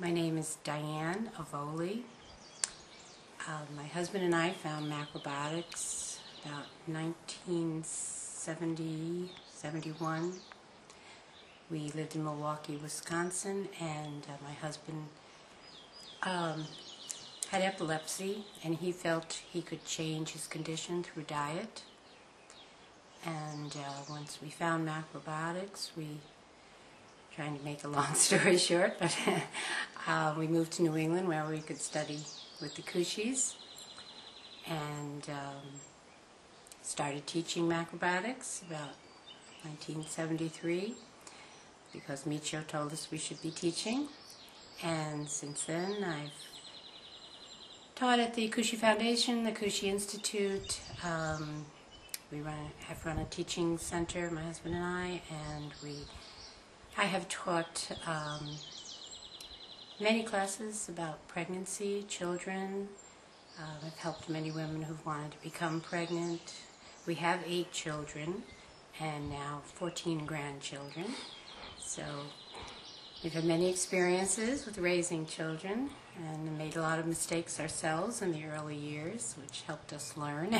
My name is Diane Avoli. Uh, my husband and I found macrobiotics about 1970, 71. We lived in Milwaukee, Wisconsin, and uh, my husband um, had epilepsy, and he felt he could change his condition through diet. And uh, once we found macrobiotics, we trying to make a long story short, but uh, we moved to New England where we could study with the Kushis and um, started teaching macrobiotics about 1973 because Michio told us we should be teaching. And since then, I've taught at the Kushi Foundation, the Kushi Institute. Um, we run, have run a teaching center, my husband and I, and we I have taught um, many classes about pregnancy, children. Uh, I've helped many women who've wanted to become pregnant. We have eight children and now 14 grandchildren. So we've had many experiences with raising children and made a lot of mistakes ourselves in the early years, which helped us learn.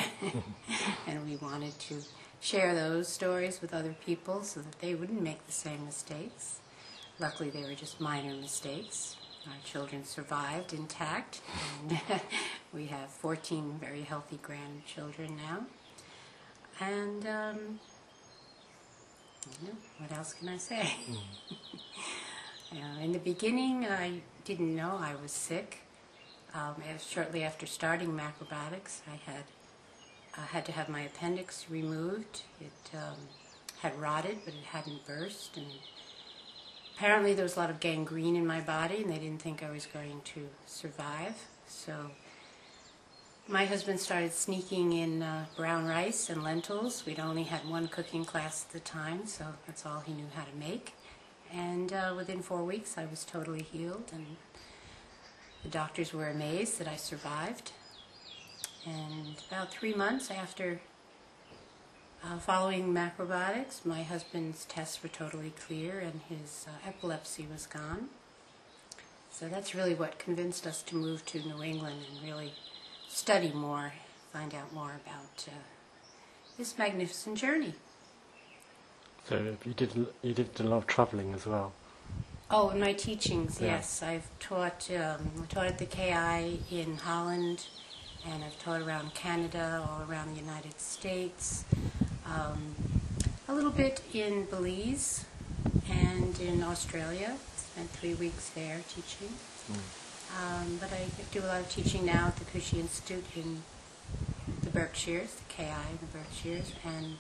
and we wanted to share those stories with other people so that they wouldn't make the same mistakes. Luckily, they were just minor mistakes. Our children survived intact, and we have 14 very healthy grandchildren now. And um, know, what else can I say? Mm. in the beginning, I didn't know I was sick. Um, shortly after starting macrobiotics, I had I had to have my appendix removed. It um, had rotted, but it hadn't burst. And apparently there was a lot of gangrene in my body, and they didn't think I was going to survive. So my husband started sneaking in uh, brown rice and lentils. We'd only had one cooking class at the time, so that's all he knew how to make. And uh, within four weeks, I was totally healed, and the doctors were amazed that I survived. And about three months after uh, following macrobiotics, my husband's tests were totally clear and his uh, epilepsy was gone. So that's really what convinced us to move to New England and really study more, find out more about uh, this magnificent journey. So you did you did a lot of traveling as well. Oh, my teachings, yeah. yes, I've taught um, taught at the KI in Holland, and I've taught around Canada, all around the United States, um, a little bit in Belize and in Australia. Spent three weeks there teaching. Um, but I do a lot of teaching now at the Kushi Institute in the Berkshires, the KI in the Berkshires, and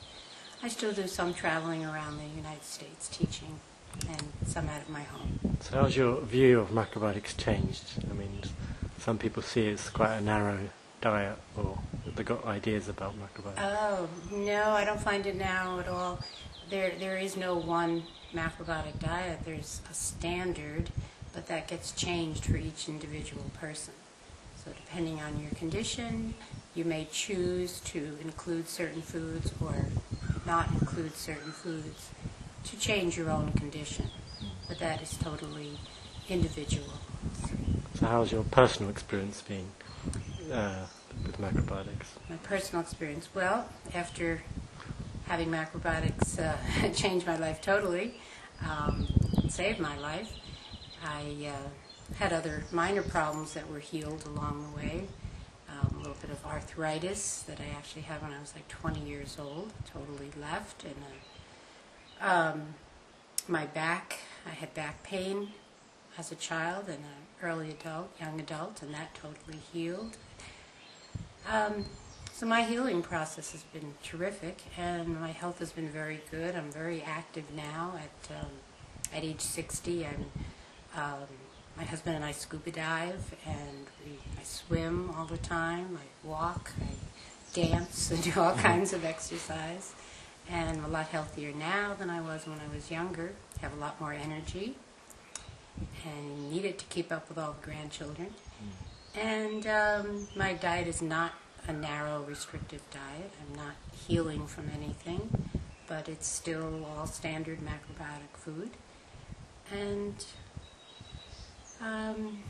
I still do some traveling around the United States teaching and some out of my home. So how's your view of macrobiotics changed? I mean, some people see it as quite a narrow diet or they got ideas about macrobiotics? Oh, no, I don't find it now at all. There, there is no one macrobiotic diet. There's a standard, but that gets changed for each individual person. So depending on your condition, you may choose to include certain foods or not include certain foods to change your own condition. But that is totally individual. So how's your personal experience been? Uh, with macrobiotics? My personal experience. Well, after having macrobiotics uh, change my life totally, um, saved my life, I uh, had other minor problems that were healed along the way. Um, a little bit of arthritis that I actually had when I was like 20 years old, totally left, and uh, um, my back. I had back pain as a child and an early adult, young adult, and that totally healed. Um, so my healing process has been terrific, and my health has been very good. I'm very active now. At um, at age 60, I'm um, my husband and I scuba dive, and we, I swim all the time. I walk, I dance, and do all mm-hmm. kinds of exercise. And I'm a lot healthier now than I was when I was younger. I Have a lot more energy, and need it to keep up with all the grandchildren. And um, my diet is not a narrow, restrictive diet. I'm not healing from anything, but it's still all standard macrobiotic food. And Um,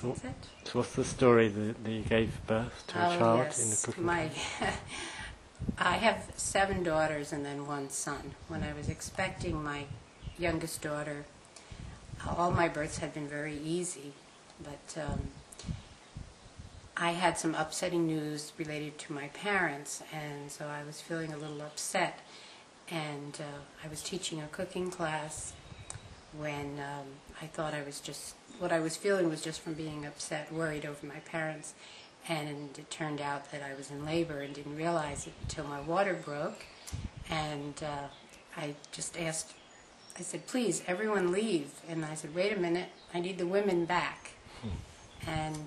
So, that's it. so what's the story that, that you gave birth to a oh, child yes. in the cooking My, I have seven daughters and then one son. When I was expecting my youngest daughter, all my births had been very easy, but um, I had some upsetting news related to my parents, and so I was feeling a little upset. And uh, I was teaching a cooking class when um, I thought I was just, what I was feeling was just from being upset, worried over my parents. And it turned out that I was in labor and didn't realize it until my water broke. And uh, I just asked, I said, please, everyone leave. And I said, wait a minute, I need the women back. And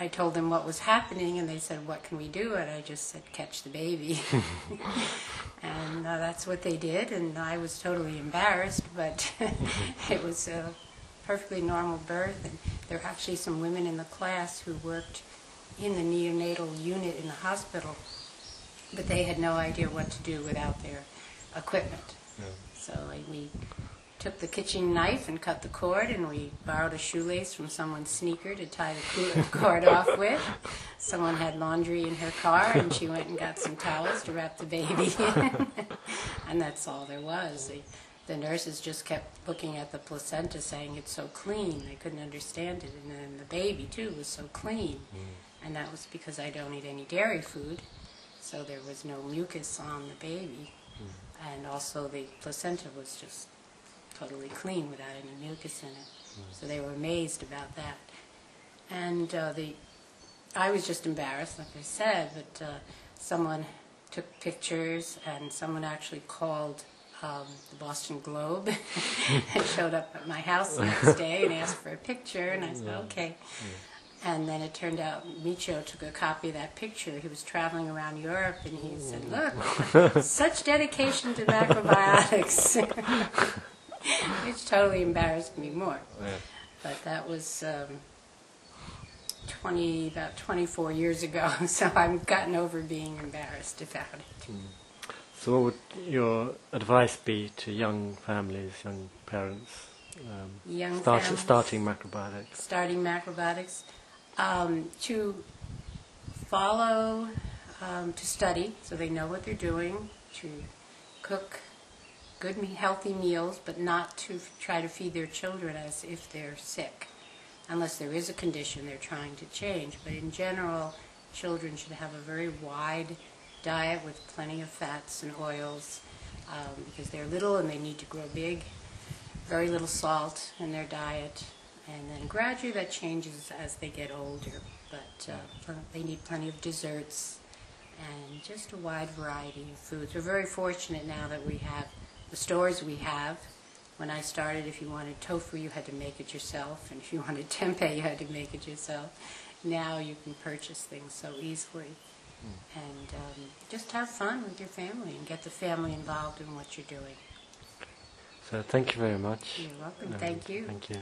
I told them what was happening, and they said, "What can we do?" And I just said, "Catch the baby." and uh, that's what they did, and I was totally embarrassed, but it was a perfectly normal birth. And there were actually some women in the class who worked in the neonatal unit in the hospital, but they had no idea what to do without their equipment. So like, we took the kitchen knife and cut the cord, and we borrowed a shoelace from someone's sneaker to tie the cord off with. Someone had laundry in her car, and she went and got some towels to wrap the baby in. and that's all there was. The, the nurses just kept looking at the placenta, saying it's so clean. They couldn't understand it, and then the baby too was so clean, mm. and that was because I don't eat any dairy food, so there was no mucus on the baby, mm. and also the placenta was just totally clean without any mucus in it. So they were amazed about that. And uh, the, I was just embarrassed, like I said, but uh, someone took pictures and someone actually called um, the Boston Globe and showed up at my house the next day and asked for a picture. And I said, okay. And then it turned out Michio took a copy of that picture. He was traveling around Europe and he said, look, such dedication to macrobiotics. Which totally embarrassed me more. Yeah. But that was um, 20, about 24 years ago, so I've gotten over being embarrassed about it. So, what would your advice be to young families, young parents, um, Young start, families. starting macrobiotics? Starting macrobiotics, um, to follow, um, to study so they know what they're doing, to cook good, healthy meals, but not to try to feed their children as if they're sick, unless there is a condition they're trying to change. But in general, children should have a very wide diet with plenty of fats and oils um, because they're little and they need to grow big. Very little salt in their diet, and then gradually that changes as they get older. But uh, they need plenty of desserts and just a wide variety of foods. We're very fortunate now that we have the stores we have. When I started, if you wanted tofu, you had to make it yourself, and if you wanted tempeh, you had to make it yourself. Now you can purchase things so easily. And um, just have fun with your family and get the family involved in what you're doing. So, thank you very much. You're welcome. Um, Thank you. Thank you.